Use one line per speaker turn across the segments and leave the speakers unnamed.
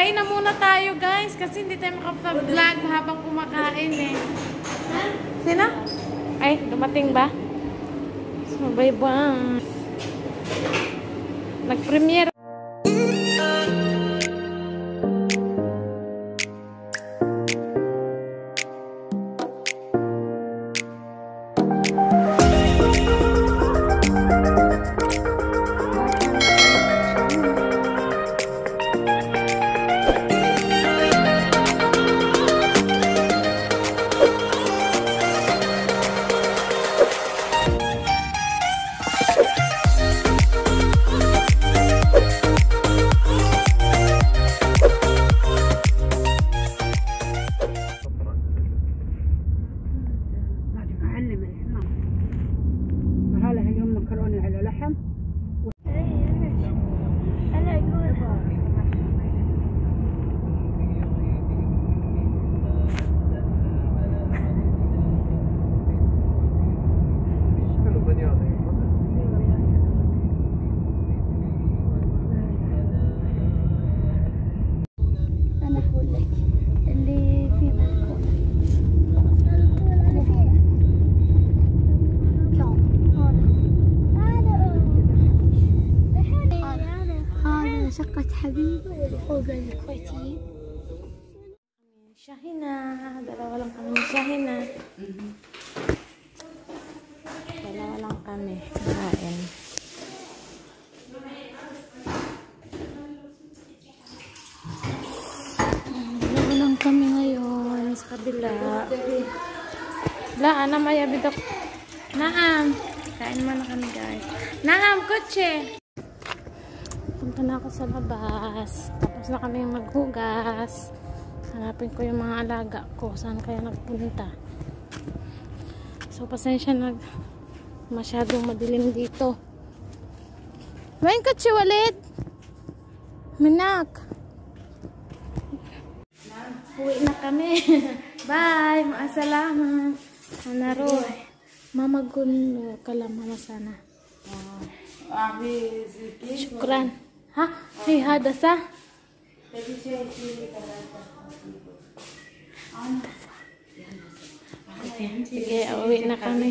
Kain na muna tayo guys kasi hindi tayo makapag-vlog habang kumakain eh. Sino? Ay, dumating ba? Sabay ba? Nag-premiere.
أنا هقول لك اللي في بالكم هذا شقة حبيبي والفوق الكويتيين
شاهينة هذا الأول شاهينة kami ngayon sa kabila. La, ana maya bidok. Naam. Kain muna kami guys. Naam, kotse. Punta na ako sa labas. Tapos na kami maghugas. Hanapin ko yung mga alaga ko. Saan kaya nagpunta? So, pasensya nag masyadong madilim dito. Main ka, Chiwalit! Minak! Uwi na kami. Bye! Maasalamat! Anaroy. Mama gulo. Kala mama sana. Shukran. Ha? Hey, hada sa? Sige, uwi na kami.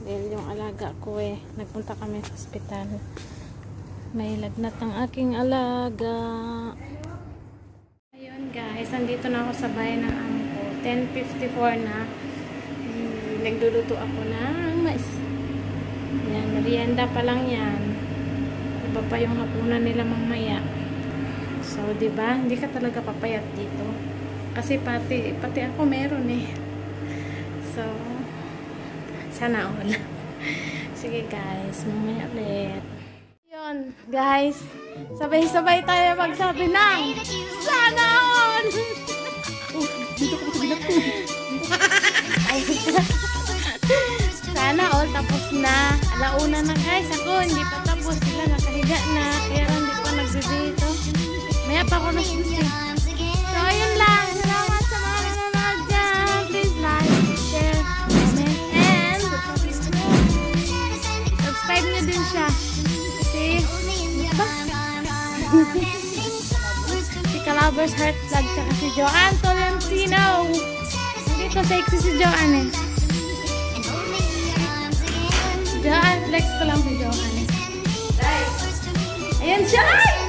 Dahil yung alaga ko eh, nagpunta kami sa ospital. May lagnat ang aking alaga. Ayun guys, nandito na ako sa bahay ng amo ko. 10.54 na. Hmm, ako ng mais. Yan, merienda pa lang yan. Iba pa yung hapunan nila mamaya. So, ba? Hindi ka talaga papayat dito. Kasi pati pati ako meron eh. So, sana all. Sige guys, mamaya ulit. Yun, guys. Sabay-sabay tayo magsabi ng sana all! sana all tapos na. Alauna na guys. Ako hindi pa tapos. Sila nakahiga na. Kaya hindi pa nagbibito. Maya pa ako nasusi. Subscribe nyo din siya. See? Ba? si Calabers Heart Vlog tsaka si Joanne Tolentino. Dito sexy si Joanne eh. Joanne, flex ko lang si Joanne. Ayan siya! Rated.